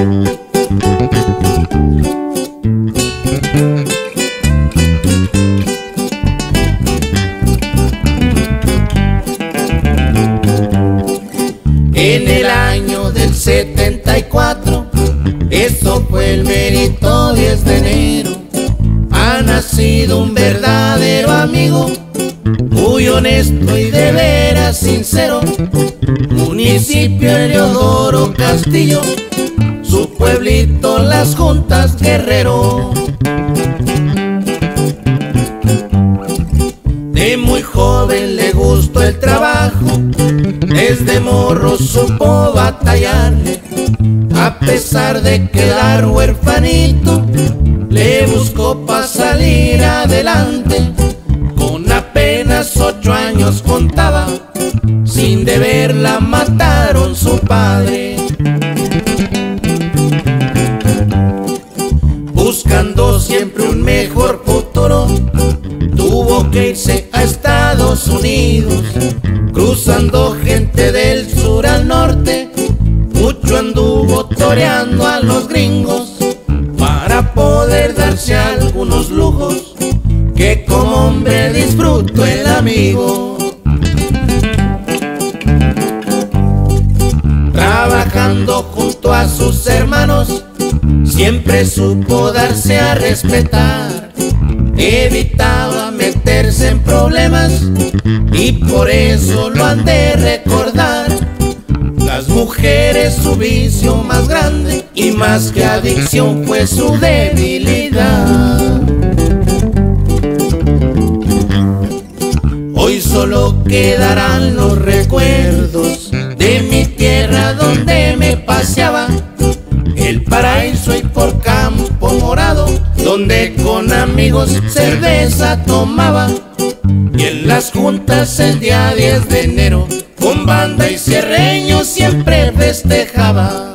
En el año del 74, eso fue el mérito 10 de enero. Ha nacido un verdadero amigo, muy honesto y de veras sincero. Municipio Eleodoro Castillo, pueblito Las Juntas Guerrero. De muy joven le gustó el trabajo, desde morro supo batallarle. A pesar de quedar huerfanito, le buscó para salir adelante. Con apenas ocho años contaba, sin deberla mataron su padre. Que irse a Estados Unidos, cruzando gente del sur al norte, mucho anduvo toreando a los gringos para poder darse algunos lujos que como hombre disfruto el amigo. Trabajando junto a sus hermanos, siempre supo darse a respetar. Evitaba en problemas y por eso lo han de recordar. Las mujeres su vicio más grande y más que adicción fue su debilidad. Hoy solo quedarán los recuerdos de mi tierra donde me paseaba. El paraíso y por campo morado, donde cerveza tomaba. Y en las juntas el día 10 de enero, con banda y cierreño siempre festejaba.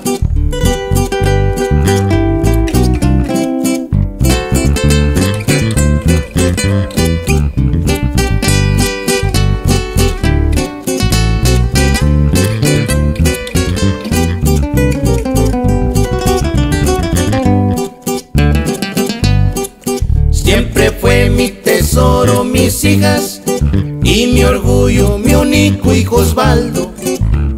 Y mi orgullo, mi único hijo Osvaldo.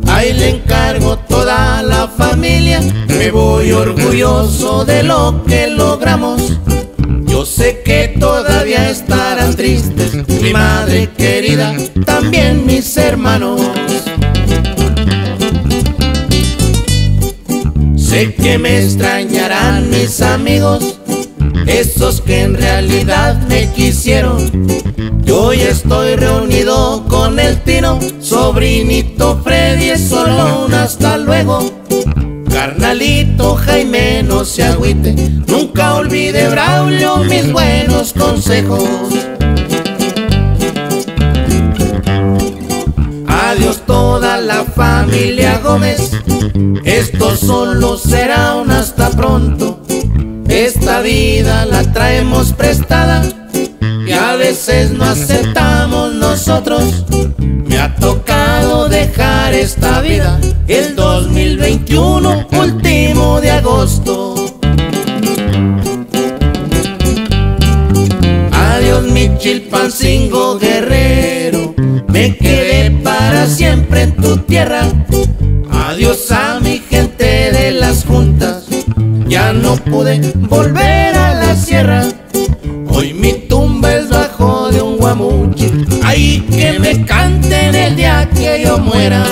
Ahí le encargo toda la familia, me voy orgulloso de lo que logramos. Yo sé que todavía estarán tristes, mi madre querida, también mis hermanos. Sé que me extrañarán mis amigos, esos que en realidad me quisieron. Hoy estoy reunido con el Tino, sobrinito Freddy, es solo un hasta luego. Carnalito Jaime, no se agüite, nunca olvide Braulio mis buenos consejos. Adiós toda la familia Gómez, esto solo será un hasta pronto. Esta vida la traemos prestada veces no aceptamos nosotros. Me ha tocado dejar esta vida el 2021, último de agosto. Adiós mi chilpancingo guerrero, me quedé para siempre en tu tierra. Adiós a mi gente de las juntas, ya no pude volver a la sierra. Que canten el día que yo muera.